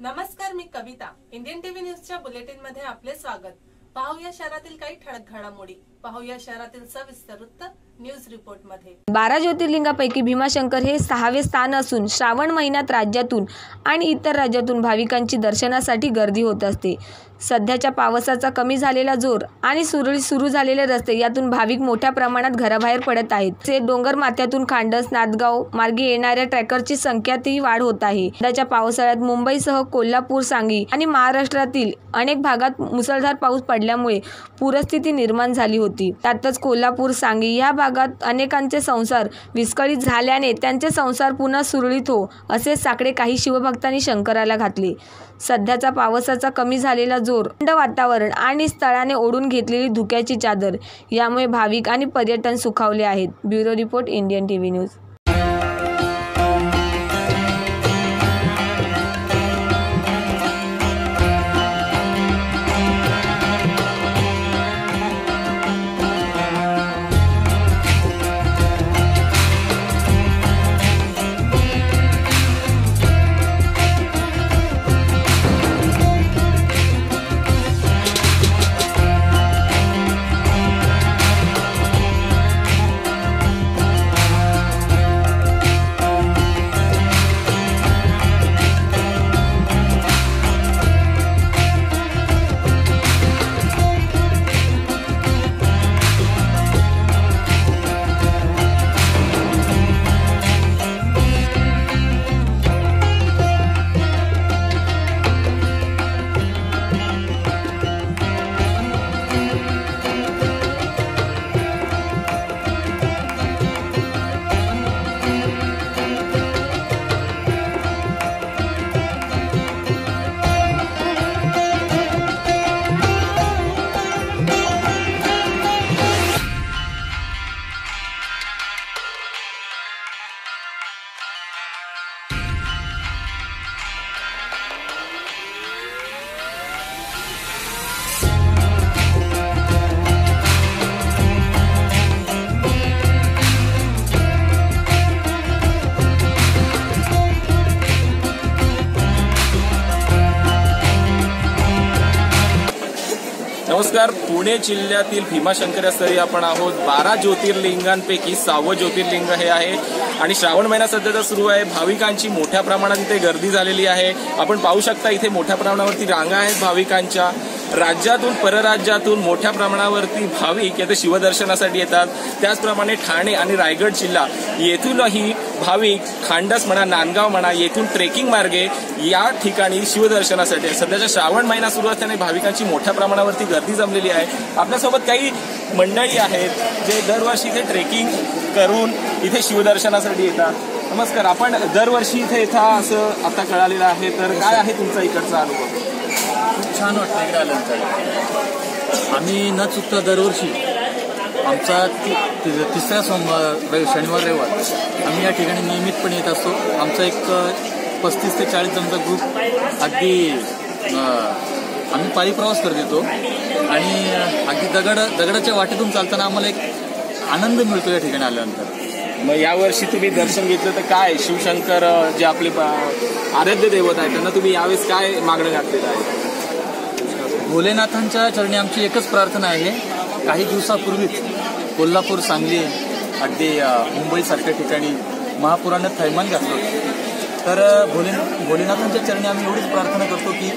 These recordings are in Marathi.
नमस्कार मी कविता. इंडियन टीव्ही न्यूजच्या बुलेटिनमध्ये आपले स्वागत. पाहूया शहरातील काही ठळक घडामोडी. पाहूया शहरातील सविस्तर वृत्त. न्यूज रिपोर्टमध्ये बारा ज्योतिर्लिंगापैकी भीमाशंकर हे सहावे स्थान असून श्रावण महिन्यात राज्यातून आणि इतर राज्यातून भाविकांची दर्शनासाठी गर्दी होत असते. सध्याच्या पावसाचा कमी झालेला जोर आणि सुरळीत सुरू झालेले रस्ते यातून भाविक मोठ्या प्रमाणात घराबाहेर पडत आहेत. ते डोंगर माथ्यातून खांडस नादगाव मार्गे येणाऱ्या ट्रॅकरची संख्यातही वाढ होत आहे. सध्याच्या पावसाळ्यात मुंबईसह कोल्हापूर सांगली आणि महाराष्ट्रातील अनेक भागात मुसळधार पाऊस पडल्यामुळे पूरस्थिती निर्माण झाली होती. त्यातच कोल्हापूर सांगली या भागात अनेकांचे संसार विस्कळीत झाल्याने त्यांचे संसार पुन्हा सुरळीत हो असे साकडे काही शिवभक्तांनी शंकराला घातले. सध्याचा पावसाचा कमी झालेला जोर थंड वातावरण आणि स्थळाने ओढून घेतलेली धुक्याची चादर यामुळे भाविक आणि पर्यटन सुखावले आहेत. Bureau report Indian TV news. नमस्कार. पुणे जिल्ह्यातील भीमाशंकर या स्थळी आपण आहोत. बारा ज्योतिर्लिंगांपैकी सहावं ज्योतिर्लिंग हे आहे. आणि श्रावण महिना सध्या तर सुरू आहे. भाविकांची मोठ्या प्रमाणात इथे गर्दी झालेली आहे. आपण पाहू शकता इथे मोठ्या प्रमाणावरती रांगा आहेत भाविकांच्या. राज्यातून परराज्यातून मोठ्या प्रमाणावरती भाविक येथे शिवदर्शनासाठी येतात. त्याचप्रमाणे ठाणे आणि रायगड जिल्हा येथूनही भाविक खांडस म्हणा नांदगाव म्हणा येथून ट्रेकिंग मार्गे या ठिकाणी शिवदर्शनासाठी सध्याच्या श्रावण महिना सुरू असल्याने भाविकांची मोठ्या प्रमाणावरती गर्दी जमलेली आहे. आपल्यासोबत काही मंडळी आहेत जे दरवर्षी इथे ट्रेकिंग करून इथे शिवदर्शनासाठी येतात. नमस्कार आपण दरवर्षी इथे येता असं आता कळालेलं आहे. तर काय आहे तुमचा इकडचा अनुभव? छान वाटतं इकडे आल्यानंतर. आम्ही न चुकता दरवर्षी आमचा ति- तिसरा सोमवार रवि शनिवार रविवार आम्ही या ठिकाणी नियमितपणे येत असतो. आमचा एक पस्तीस ते चाळीस जणांचा ग्रुप अगदी आम्ही पायी प्रवास करत येतो. आणि अगदी दगड दगडाच्या वाटेतून चालताना आम्हाला एक आनंद मिळतो या ठिकाणी आल्यानंतर. मग यावर्षी तुम्ही दर्शन घेतलं तर काय? शिवशंकर जे आपले आराध्य दैवत आहे त्यांना तुम्ही यावेळेस काय मागणं घातलेलं आहे भोलेनाथांच्या चरणी आमची एकच प्रार्थना आहे. काही दिवसापूर्वीच कोल्हापूर सांगली अगदी मुंबईसारख्या ठिकाणी महापुरानं थैमान घातलं होतं. तर भोले भोलेनाथांच्या चरणी आम्ही एवढीच प्रार्थना करतो की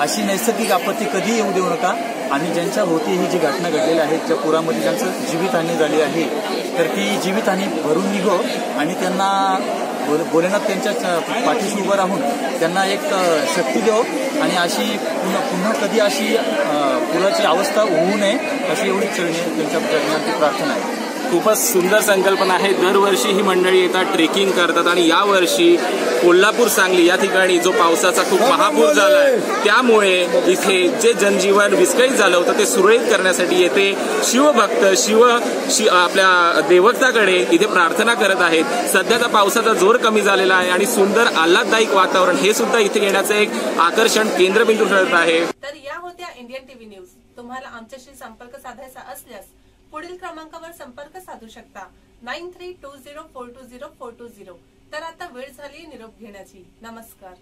अशी नैसर्गिक आपत्ती कधी येऊ देऊ नका. आणि ज्यांच्या भोवती ही जी घटना घडलेली आहे ज्या पुरामध्ये ज्यांचं जीवितहानी झाली आहे तर ती जीवितहानी भरून निघो आणि त्यांना भोलेनाथ त्यांच्या पाठीशी उभं राहून त्यांना एक शक्ती देव आणि अशी पुन्हा पुन्हा कधी अशी पुराची अवस्था होऊ नये अशी एवढी त्यांच्या प्रार्थना आहे. खूपच सुंदर संकल्पना आहे. दरवर्षी ही मंडळी येतात ट्रेकिंग करतात आणि यावर्षी कोल्हापूर सांगली या ठिकाणी जो पावसाचा खूप महापूर झालाय त्यामुळे इथे जे जनजीवन विस्कळीत झालं होतं ते सुरळीत करण्यासाठी येथे शिवभक्त शिव शि, आपल्या देवताकडे इथे प्रार्थना करत आहेत. सध्याचा पावसाचा जोर कमी झालेला आहे आणि सुंदर आल्हाददायक वातावरण हे सुद्धा इथे येण्याचं एक आकर्षण केंद्रबिंदू ठरत आहे. तर या होत्या इंडियन टीव्ही न्यूज. तुम्हाला आमच्याशी संपर्क साधायचा असल्यास पुढील क्रमांकावर संपर्क साधू शकता. Nine three two zero four two zero four two zero. तर आता वेळ झाली निरोप घेण्याची. नमस्कार.